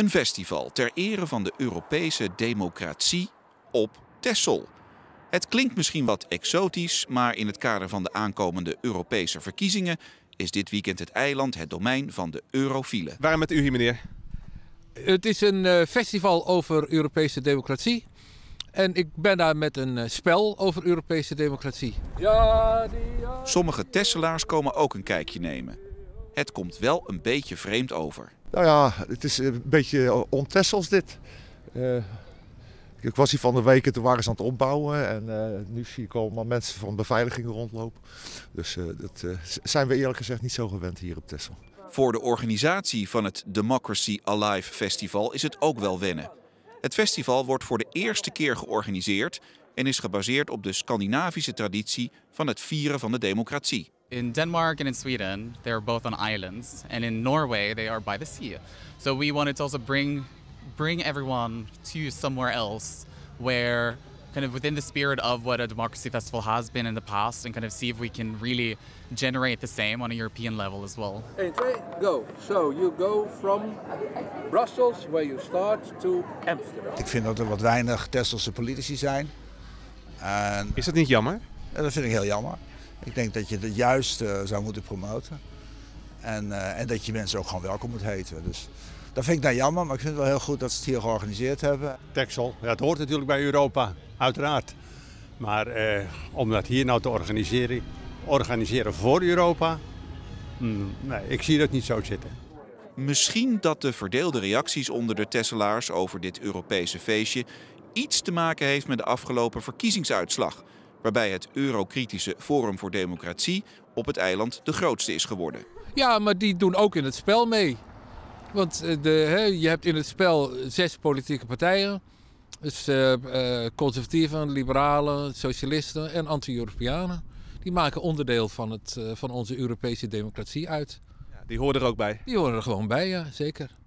Een festival ter ere van de Europese democratie op Texel. Het klinkt misschien wat exotisch, maar in het kader van de aankomende Europese verkiezingen is dit weekend het eiland het domein van de eurofielen. Waarom met u hier, meneer? Het is een eh, festival over Europese democratie. En ik ben daar met een eh, spel over Europese democratie. Sommige Tesselaars komen ook een kijkje nemen. Het komt wel een beetje vreemd over. Nou ja, het is een beetje ontessels dit. Uh, ik was hier van de week en toen waren ze aan het opbouwen. En uh, nu zie ik allemaal mensen van beveiliging rondlopen. Dus uh, dat zijn we eerlijk gezegd niet zo gewend hier op Texel. Voor de organisatie van het Democracy Alive Festival is het ook wel wennen. Het festival wordt voor de eerste keer georganiseerd en is gebaseerd op de Scandinavische traditie van het vieren van de democratie. In Denmark and in Sweden, they're both on islands, and in Norway, they are by the sea. So we wanted to also bring bring everyone to somewhere else where kind of within the spirit of what a democracy festival has been in the past and kind of see if we can really generate the same on a European level as well. 1, 2, go. So you go from Brussels, where you start, to Amsterdam. Ik vind dat er wat weinig Tesselse politici zijn. En Is dat niet jammer? dat vind ik heel jammer. Ik denk dat je het juist uh, zou moeten promoten. En, uh, en dat je mensen ook gewoon welkom moet heten. Dus dat vind ik nou jammer, maar ik vind het wel heel goed dat ze het hier georganiseerd hebben. Texel, ja, het hoort natuurlijk bij Europa, uiteraard. Maar eh, om dat hier nou te organiseren, organiseren voor Europa, hmm, nee, ik zie dat niet zo zitten. Misschien dat de verdeelde reacties onder de Tesselaars over dit Europese feestje iets te maken heeft met de afgelopen verkiezingsuitslag, waarbij het eurokritische Forum voor Democratie op het eiland de grootste is geworden. Ja, maar die doen ook in het spel mee. Want de, hè, je hebt in het spel zes politieke partijen. Dus uh, uh, conservatieven, liberalen, socialisten en anti-Europeanen. Die maken onderdeel van, het, uh, van onze Europese democratie uit. Ja, die horen er ook bij? Die horen er gewoon bij, ja, zeker.